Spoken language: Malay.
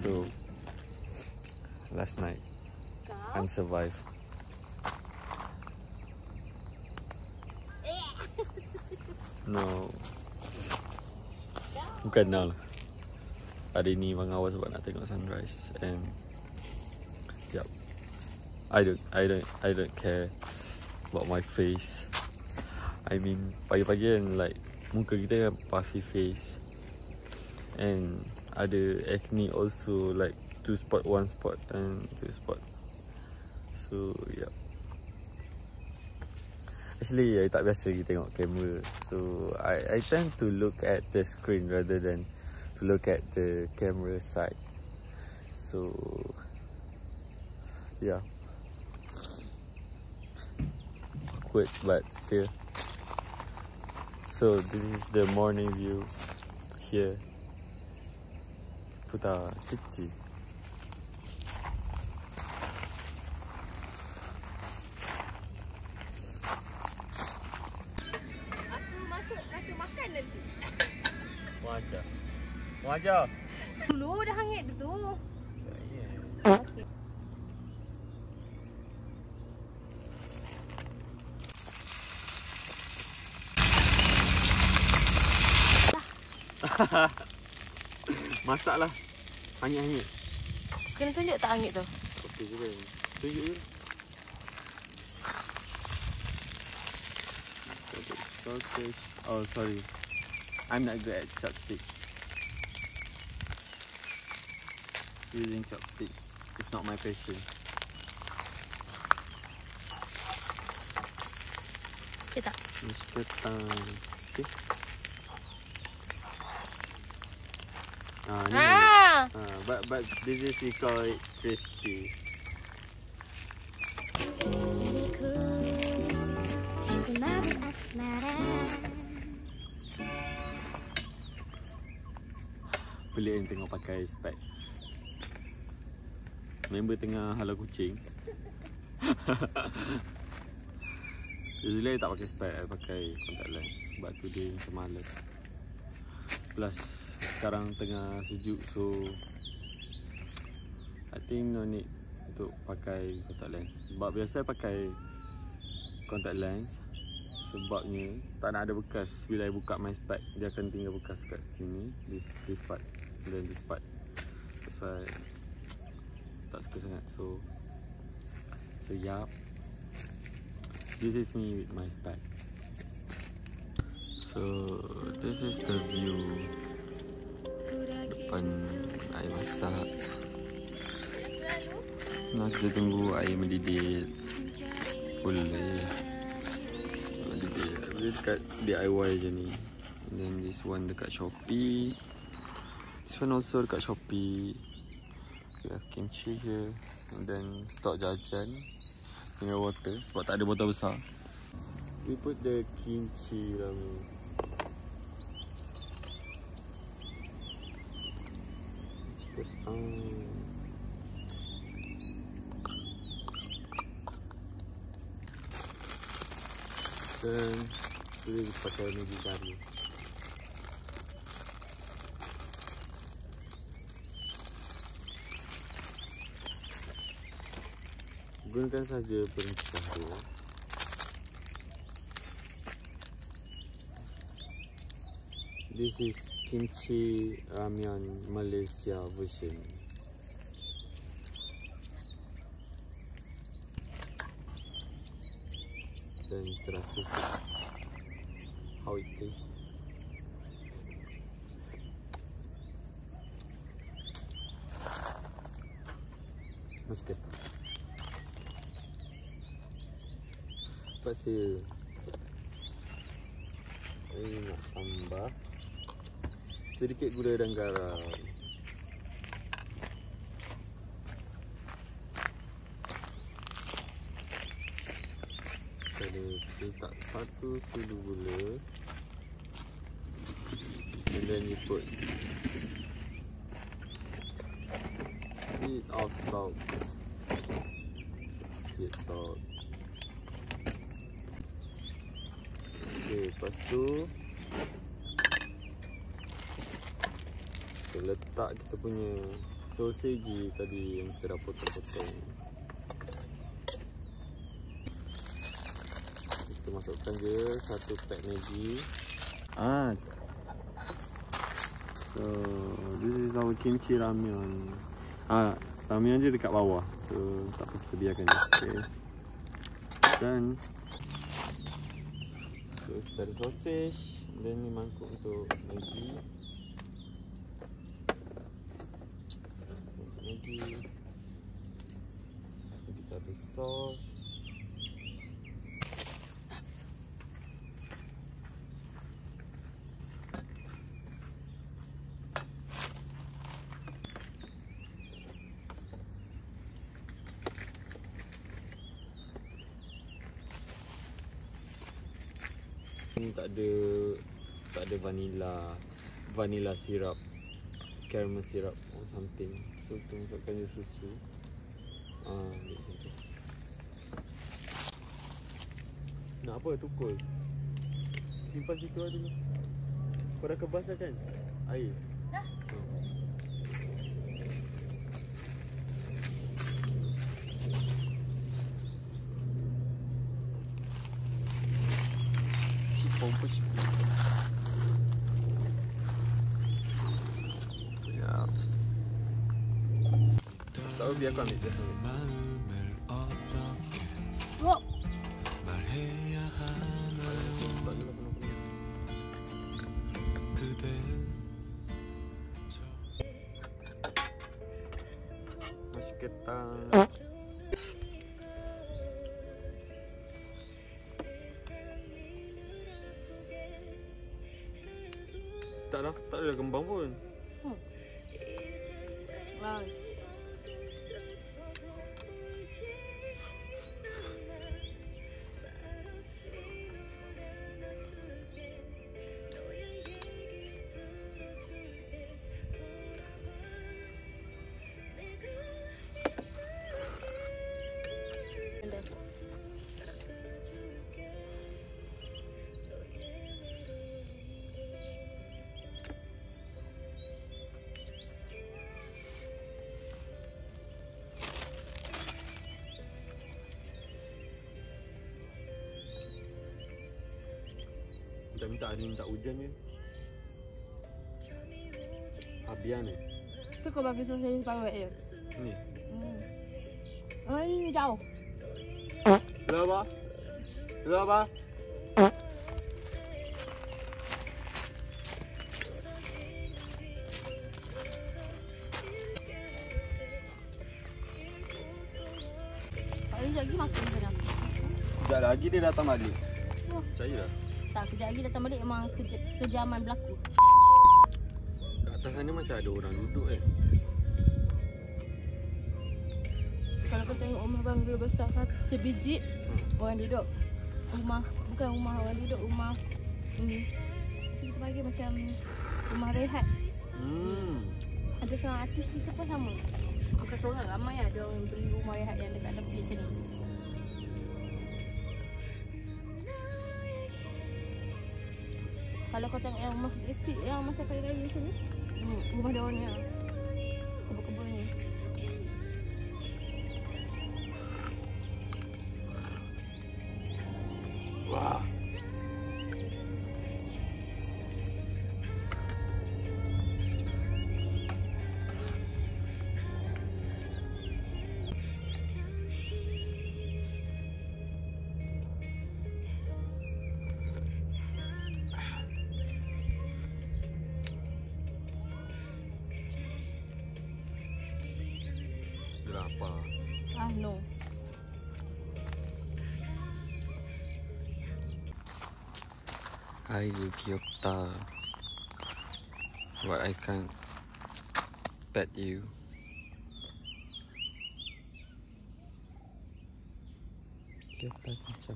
So last night I'm survive. No. Bukan now lah. Hari ni bang awal sebab nak tengok sunrise and Yep. I don't I don't I don't care about my face. I mean pagi-pagi kan like muka kita kan puffy face and ada acne also like two spot one spot and two spot. So yeah. Actually I tak biasa pergi tengok kamera So I I tend to look at the screen rather than to look at the camera side. So Yeah Awkward but still. So this is the morning view here Puta kecil Aku masuk rasa makan nanti. Wajar Wajar Dulu dah hangit tu. Masak lah. Hanyut-hanyut Kena tunjuk tak hangit tu? Okey kan Tunjuk je. Sausage. Oh sorry. I'm not good at chopstick. Using chopstick It's not my passion. Okay tak? Masih ketan Okay Ah, ni Ah! Uh, but but this is we call it crispy. Pelik yang tengok pakai spek. Member tengah halau kucing. Usually tak pakai spek, I pakai contact lens. Sebab tu dia macam malas. Plus sekarang tengah sejuk so I think no need untuk pakai contact lens. Sebab biasa I pakai contact lens sebabnya tak nak ada bekas. Bila I buka my spec dia akan tinggal bekas kat sini this this part then this part. That's why tak suka sangat. So so yeah this is me with my spec so this is the view depan air masak. Nah kita tunggu air mendidih. Boleh. Mendidih. Dia dekat DIY je ni. And then this one dekat Shopee. This one also dekat Shopee. We have kimchi here. And then stok jajan. Mineral water. Sebab tak ada botol besar. We put the kimchi ramen Cepat Dan Boleh pakai Maggi curry Gunakan saja pencah dia This is kimchi ramyeon Malaysia version dan terasa how it tastes. Masih ketat. Pasti ini nak tambah sedikit gula dan garam. Saya letak satu sulu gula. Then you put Bit of salt. Sikit salt. Okay, lepas tu letak kita punya sausage tadi yang kita dah potong-potong. Kita masukkan je satu pack Maggi. Ah. So, this is our kimchi ramyeon. Ah, ramyeon je dekat bawah. So, tak apa kita biarkan je. Okay. Dan So, kita ada sausage Dan ni mangkuk untuk Maggi Maggi Dan kita ada sos tak ada tak ada vanilla vanilla syrup caramel syrup or something. So kita masukkan je susu. Ah, ni macam tu. Nak apa tukul? Simpan situ aja dulu. Kau dah kebas dah kan? Air. Dah. Pun cipong. 여기 약간 이제 우와. 맛있겠다. 따라 따라 금방 보인. 응. 와. Wow. Minta hari ni minta hujan je. Abian ni. Tu kau bagi sosis pangwet je. Ni. Hmm. Oh, ini jauh. Hello apa? Hello apa? Ini lagi macam Sekejap lagi dia datang balik. Oh. Percaya Tak, kejap lagi datang balik memang kerja, kejaman berlaku. Kat atas sana macam ada orang duduk eh. Kalau kau tengok rumah bangla besar kan, sebiji Hmm. orang duduk. Rumah, bukan rumah orang duduk, rumah ini. Kita bagi macam rumah rehat. Hmm. Ada seorang artis kita pun sama. Bukan seorang, ramai ada orang yang beli rumah rehat yang dekat tepi macam Kalau kau tengok yang rumah kecil yang masa kali raya macam ni. Hmm, rumah lah. 아이고 귀엽다. But I can't pet you. 귀엽다 진짜.